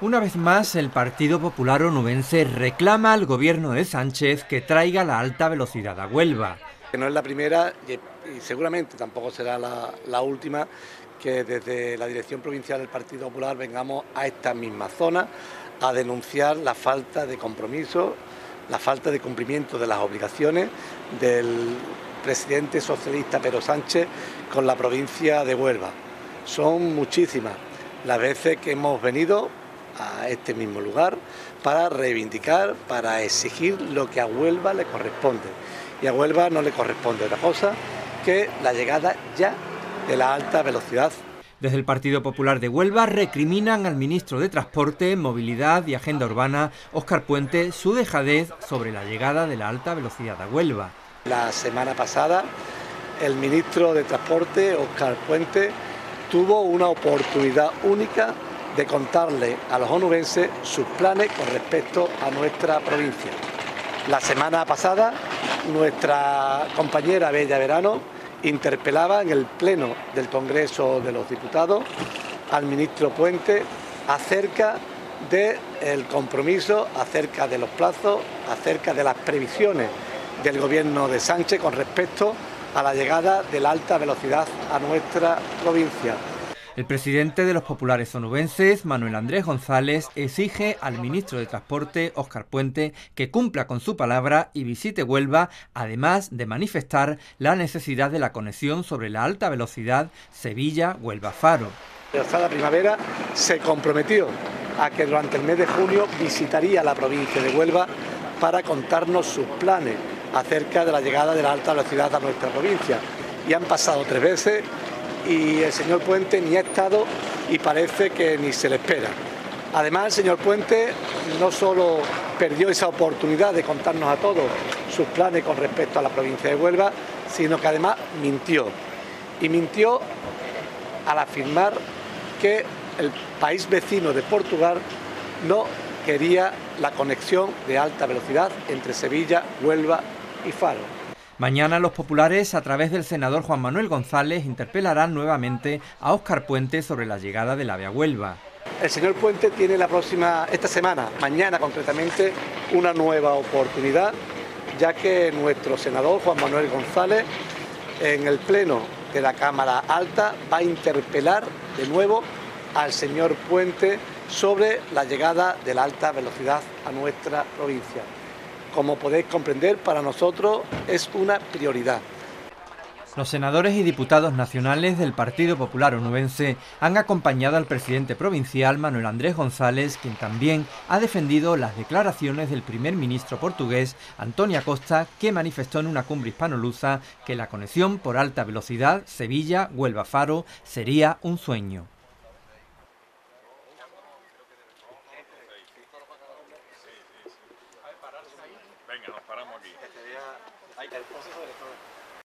Una vez más, el Partido Popular Onubense reclama al gobierno de Sánchez que traiga la alta velocidad a Huelva. No es la primera y, seguramente tampoco será la, última que desde la dirección provincial del Partido Popular vengamos a esta misma zona a denunciar la falta de compromiso, la falta de cumplimiento de las obligaciones del presidente socialista Pedro Sánchez con la provincia de Huelva. Son muchísimas las veces que hemos venido a este mismo lugar para reivindicar, para exigir lo que a Huelva le corresponde. Y a Huelva no le corresponde otra cosa que la llegada ya de la alta velocidad. Desde el Partido Popular de Huelva recriminan al ministro de Transporte, Movilidad y Agenda Urbana, Óscar Puente, su dejadez sobre la llegada de la alta velocidad a Huelva. La semana pasada, el ministro de Transporte, Óscar Puente, tuvo una oportunidad única de contarle a los onubenses sus planes con respecto a nuestra provincia. La semana pasada, nuestra compañera Bella Verano interpelaba en el Pleno del Congreso de los Diputados al ministro Puente acerca del compromiso, acerca de los plazos, acerca de las previsiones del gobierno de Sánchez con respecto a la llegada de la alta velocidad a nuestra provincia. El presidente de los populares onubenses, Manuel Andrés González, exige al ministro de Transporte, Óscar Puente, que cumpla con su palabra y visite Huelva, además de manifestar la necesidad de la conexión sobre la alta velocidad Sevilla-Huelva-Faro. La primavera se comprometió a que durante el mes de junio visitaría la provincia de Huelva para contarnos sus planes acerca de la llegada de la alta velocidad a nuestra provincia. Y han pasado tres veces y el señor Puente ni ha estado y parece que ni se le espera. Además, el señor Puente no solo perdió esa oportunidad de contarnos a todos sus planes con respecto a la provincia de Huelva, sino que además mintió. Y mintió al afirmar que el país vecino de Portugal no quería la conexión de alta velocidad entre Sevilla, Huelva y Faro. Mañana los populares, a través del senador Juan Manuel González, interpelarán nuevamente a Óscar Puente sobre la llegada del AVE a Huelva. El señor Puente tiene la próxima, esta semana, mañana concretamente, una nueva oportunidad, ya que nuestro senador Juan Manuel González, en el pleno de la Cámara Alta, va a interpelar de nuevo al señor Puente sobre la llegada de la alta velocidad a nuestra provincia como podéis comprender, para nosotros es una prioridad. Los senadores y diputados nacionales del Partido Popular Onubense han acompañado al presidente provincial Manuel Andrés González, quien también ha defendido las declaraciones del primer ministro portugués Antonio Costa, que manifestó en una cumbre hispanolusa que la conexión por alta velocidad Sevilla-Huelva-Faro sería un sueño. Venga, nos paramos aquí. Este